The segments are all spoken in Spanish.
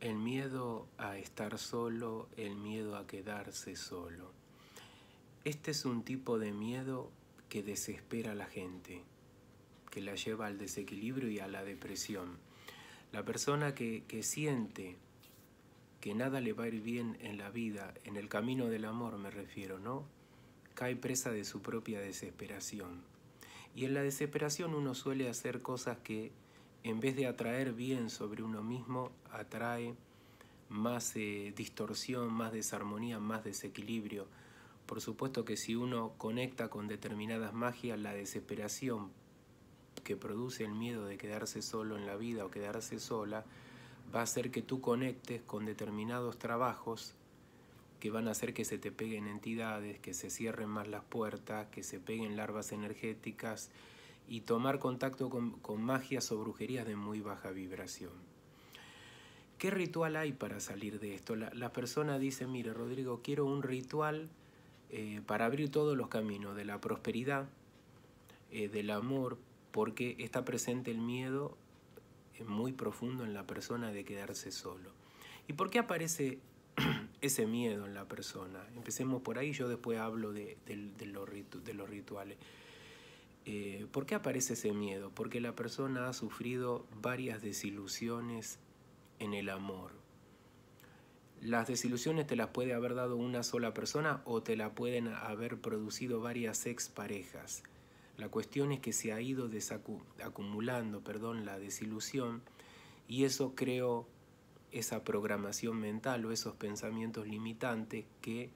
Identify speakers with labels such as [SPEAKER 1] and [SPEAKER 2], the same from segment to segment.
[SPEAKER 1] el miedo a estar solo, el miedo a quedarse solo. Este es un tipo de miedo que desespera a la gente, que la lleva al desequilibrio y a la depresión. La persona que, que siente que nada le va a ir bien en la vida, en el camino del amor me refiero, ¿no? Cae presa de su propia desesperación. Y en la desesperación uno suele hacer cosas que en vez de atraer bien sobre uno mismo, atrae más eh, distorsión, más desarmonía, más desequilibrio. Por supuesto que si uno conecta con determinadas magias, la desesperación que produce el miedo de quedarse solo en la vida o quedarse sola, va a hacer que tú conectes con determinados trabajos que van a hacer que se te peguen entidades, que se cierren más las puertas, que se peguen larvas energéticas, y tomar contacto con, magias o brujerías de muy baja vibración. ¿Qué ritual hay para salir de esto? La, persona dice, mire Rodrigo, quiero un ritual eh, para abrir todos los caminos de la prosperidad, eh, del amor, porque está presente el miedo eh, muy profundo en la persona de quedarse solo. ¿Y por qué aparece ese miedo en la persona? Empecemos por ahí, yo después hablo de, los, de los rituales. Eh, ¿Por qué aparece ese miedo? Porque la persona ha sufrido varias desilusiones en el amor. Las desilusiones te las puede haber dado una sola persona o te la pueden haber producido varias exparejas. La cuestión es que se ha ido acumulando perdón, la desilusión y eso creó esa programación mental o esos pensamientos limitantes que,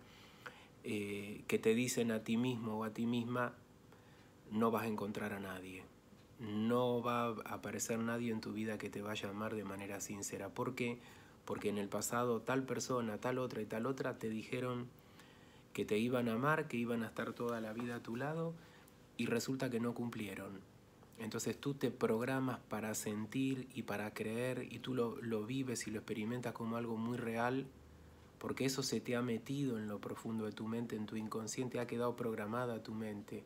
[SPEAKER 1] eh, que te dicen a ti mismo o a ti misma no vas a encontrar a nadie. No va a aparecer nadie en tu vida que te vaya a amar de manera sincera. ¿Por qué? Porque en el pasado tal persona, tal otra y tal otra te dijeron que te iban a amar, que iban a estar toda la vida a tu lado y resulta que no cumplieron. Entonces tú te programas para sentir y para creer y tú lo, lo vives y lo experimentas como algo muy real porque eso se te ha metido en lo profundo de tu mente, en tu inconsciente, ha quedado programada tu mente.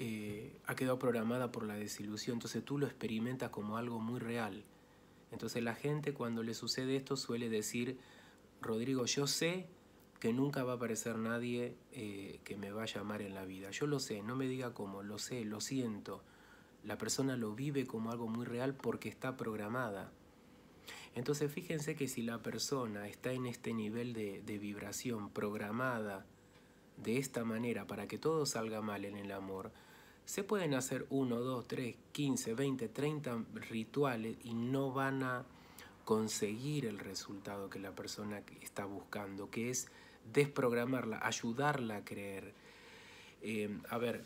[SPEAKER 1] Eh, ha quedado programada por la desilusión, entonces tú lo experimentas como algo muy real. Entonces la gente cuando le sucede esto suele decir, Rodrigo, yo sé que nunca va a aparecer nadie eh, que me vaya a amar en la vida. Yo lo sé, no me diga cómo, lo sé, lo siento. La persona lo vive como algo muy real porque está programada. Entonces fíjense que si la persona está en este nivel de vibración programada de esta manera para que todo salga mal en el amor, se pueden hacer 1, 2, 3, 15, 20, 30 rituales y no van a conseguir el resultado que la persona está buscando, que es desprogramarla, ayudarla a creer. Eh, a ver,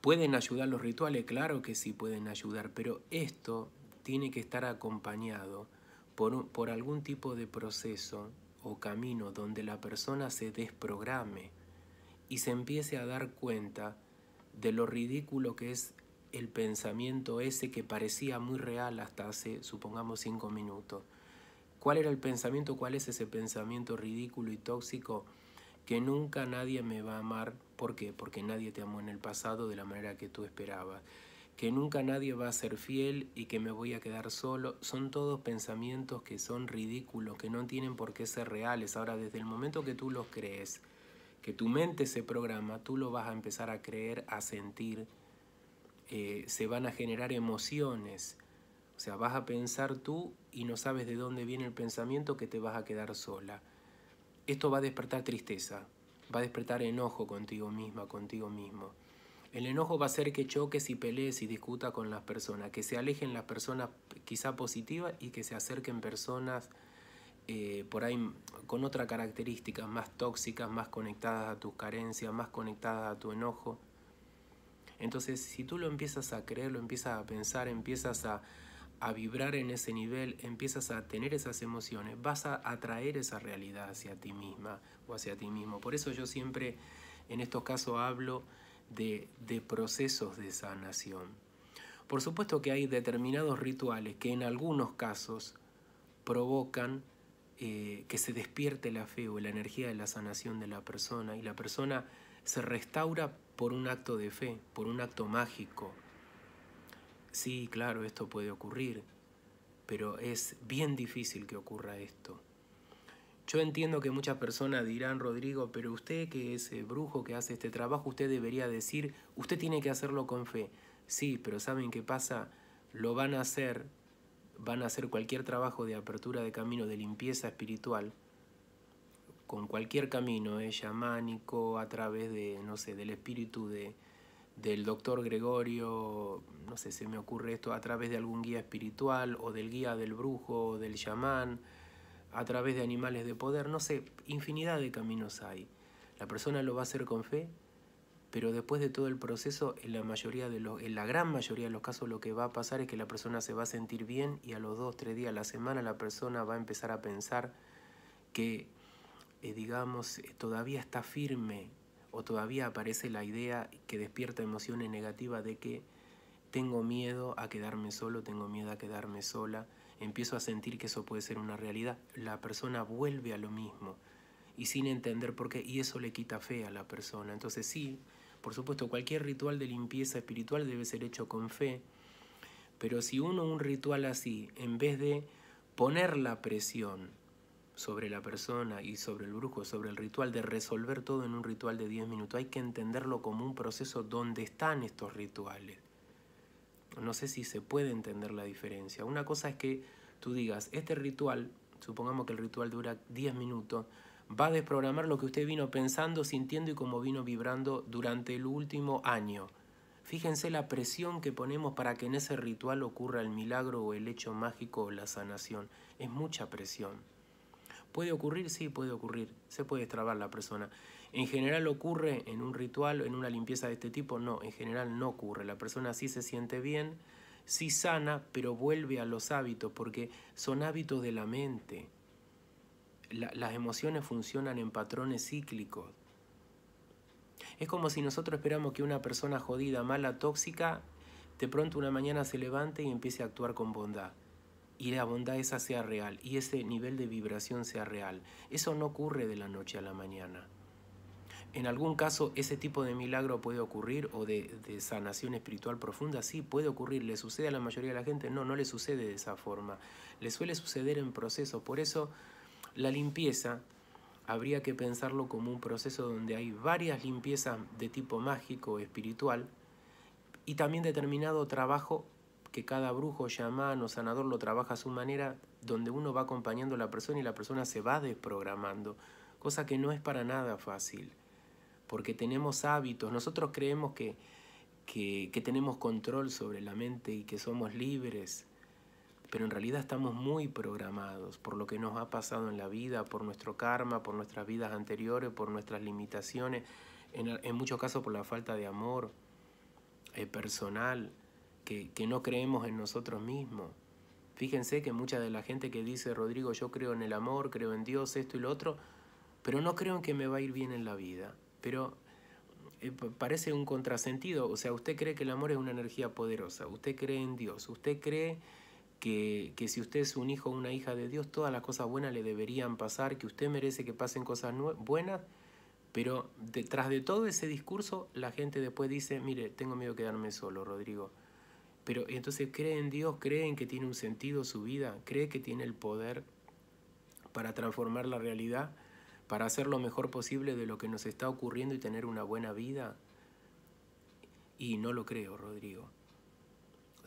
[SPEAKER 1] ¿pueden ayudar los rituales? Claro que sí pueden ayudar, pero esto tiene que estar acompañado por, por algún tipo de proceso o camino donde la persona se desprograme y se empiece a dar cuenta de lo ridículo que es el pensamiento ese que parecía muy real hasta hace, supongamos, cinco minutos. ¿Cuál era el pensamiento? ¿Cuál es ese pensamiento ridículo y tóxico? Que nunca nadie me va a amar. ¿Por qué? Porque nadie te amó en el pasado de la manera que tú esperabas. Que nunca nadie va a ser fiel y que me voy a quedar solo. Son todos pensamientos que son ridículos, que no tienen por qué ser reales. Ahora, desde el momento que tú los crees, que tu mente se programa, tú lo vas a empezar a creer, a sentir, eh, se van a generar emociones. O sea, vas a pensar tú y no sabes de dónde viene el pensamiento que te vas a quedar sola. Esto va a despertar tristeza, va a despertar enojo contigo misma, contigo mismo. El enojo va a hacer que choques y pelees y discuta con las personas, que se alejen las personas quizá positivas y que se acerquen personas eh, por ahí con otra característica, más tóxicas, más conectadas a tus carencias, más conectadas a tu enojo. Entonces, si tú lo empiezas a creer, lo empiezas a pensar, empiezas a, a vibrar en ese nivel, empiezas a tener esas emociones, vas a atraer esa realidad hacia ti misma o hacia ti mismo. Por eso yo siempre en estos casos hablo de, de procesos de sanación. Por supuesto que hay determinados rituales que en algunos casos provocan eh, que se despierte la fe o la energía de la sanación de la persona y la persona se restaura por un acto de fe, por un acto mágico. Sí, claro, esto puede ocurrir. pero es bien difícil que ocurra esto. Yo entiendo que muchas personas dirán, Rodrigo, pero usted que es eh, brujo que hace este trabajo, usted debería decir, usted tiene que hacerlo con fe. Sí, pero ¿saben qué pasa? Lo van a hacer, van a hacer cualquier trabajo de apertura de camino, de limpieza espiritual, con cualquier camino, eh, chamánico, a través de, no sé, del espíritu de, del doctor Gregorio, no sé, se me ocurre esto, a través de algún guía espiritual o del guía del brujo o del chamán, a través de animales de poder, no sé, infinidad de caminos hay. La persona lo va a hacer con fe, pero después de todo el proceso, en la, mayoría de los, en la gran mayoría de los casos lo que va a pasar es que la persona se va a sentir bien y a los dos, tres días a la semana la persona va a empezar a pensar que, eh, digamos, todavía está firme o todavía aparece la idea que despierta emociones negativas de que tengo miedo a quedarme solo, tengo miedo a quedarme sola, empiezo a sentir que eso puede ser una realidad, la persona vuelve a lo mismo y sin entender por qué, y eso le quita fe a la persona. Entonces sí, por supuesto, cualquier ritual de limpieza espiritual debe ser hecho con fe, pero si uno un ritual así, en vez de poner la presión sobre la persona y sobre el brujo, sobre el ritual, de resolver todo en un ritual de 10 minutos, hay que entenderlo como un proceso donde están estos rituales. No sé si se puede entender la diferencia. Una cosa es que tú digas, este ritual, supongamos que el ritual dura 10 minutos, va a desprogramar lo que usted vino pensando, sintiendo y como vino vibrando durante el último año. Fíjense la presión que ponemos para que en ese ritual ocurra el milagro o el hecho mágico o la sanación. Es mucha presión. ¿Puede ocurrir? Sí, puede ocurrir. Se puede extrabar la persona. ¿En general ocurre en un ritual, en una limpieza de este tipo? No, en general no ocurre. La persona sí se siente bien, sí sana, pero vuelve a los hábitos porque son hábitos de la mente. Las emociones funcionan en patrones cíclicos. Es como si nosotros esperamos que una persona jodida, mala, tóxica, de pronto una mañana se levante y empiece a actuar con bondad y la bondad esa sea real y ese nivel de vibración sea real. Eso no ocurre de la noche a la mañana. En algún caso ese tipo de milagro puede ocurrir o de, sanación espiritual profunda, sí, puede ocurrir. ¿Le sucede a la mayoría de la gente? No, no le sucede de esa forma. Le suele suceder en proceso. Por eso la limpieza habría que pensarlo como un proceso donde hay varias limpiezas de tipo mágico, espiritual, y también determinado trabajo que cada brujo, chamán o sanador lo trabaja a su manera, donde uno va acompañando a la persona y la persona se va desprogramando, cosa que no es para nada fácil, porque tenemos hábitos, nosotros creemos que, que, que tenemos control sobre la mente y que somos libres, pero en realidad estamos muy programados por lo que nos ha pasado en la vida, por nuestro karma, por nuestras vidas anteriores, por nuestras limitaciones, en, muchos casos por la falta de amor eh, personal que, no creemos en nosotros mismos. Fíjense que mucha de la gente que dice, Rodrigo, yo creo en el amor, creo en Dios, esto y lo otro, pero no creo en que me va a ir bien en la vida. Pero eh, parece un contrasentido, o sea, usted cree que el amor es una energía poderosa, usted cree en Dios, usted cree que, si usted es un hijo o una hija de Dios, todas las cosas buenas le deberían pasar, que usted merece que pasen cosas buenas, pero detrás de todo ese discurso la gente después dice, mire, tengo miedo de quedarme solo, Rodrigo pero entonces cree en Dios, cree en que tiene un sentido su vida, cree que tiene el poder para transformar la realidad, para hacer lo mejor posible de lo que nos está ocurriendo y tener una buena vida. Y no lo creo, Rodrigo.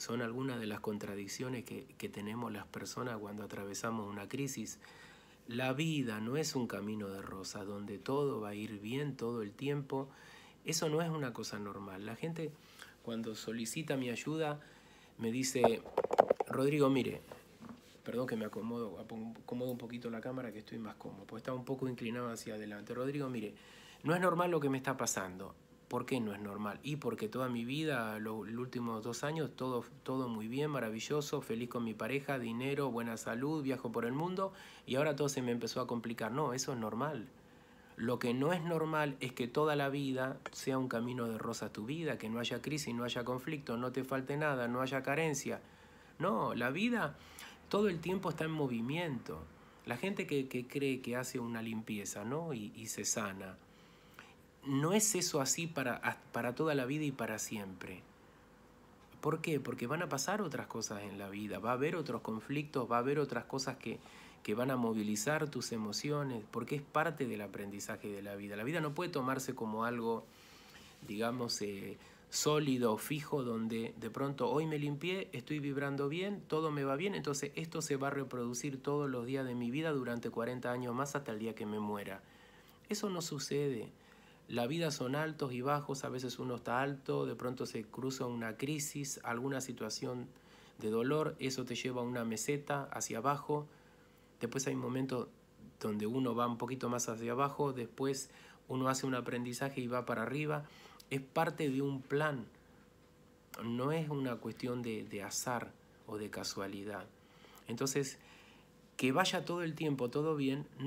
[SPEAKER 1] Son algunas de las contradicciones que, que tenemos las personas cuando atravesamos una crisis. La vida no es un camino de rosa donde todo va a ir bien todo el tiempo. Eso no es una cosa normal. La gente cuando solicita mi ayuda, me dice, Rodrigo, mire, perdón que me acomodo, acomodo un poquito la cámara que estoy más cómodo, porque está un poco inclinado hacia adelante. Rodrigo, mire, no es normal lo que me está pasando. ¿Por qué no es normal? Y porque toda mi vida, los, últimos dos años, todo, todo muy bien, maravilloso, feliz con mi pareja, dinero, buena salud, viajo por el mundo y ahora todo se me empezó a complicar. No, eso es normal. Lo que no es normal es que toda la vida sea un camino de rosa tu vida, que no haya crisis, no haya conflicto, no te falte nada, no haya carencia. No, la vida todo el tiempo está en movimiento. La gente que, cree que hace una limpieza ¿no? y, se sana, no es eso así para, para toda la vida y para siempre. ¿Por qué? Porque van a pasar otras cosas en la vida, va a haber otros conflictos, va a haber otras cosas que, que van a movilizar tus emociones, porque es parte del aprendizaje de la vida. La vida no puede tomarse como algo, digamos, eh, sólido, fijo, donde de pronto hoy me limpié, estoy vibrando bien, todo me va bien, entonces esto se va a reproducir todos los días de mi vida durante 40 años más hasta el día que me muera. Eso no sucede. La vida son altos y bajos, a veces uno está alto, de pronto se cruza una crisis, alguna situación de dolor, eso te lleva a una meseta hacia abajo, después hay momentos donde uno va un poquito más hacia abajo, después uno hace un aprendizaje y va para arriba, es parte de un plan, no es una cuestión de, de azar o de casualidad. Entonces, que vaya todo el tiempo todo bien, no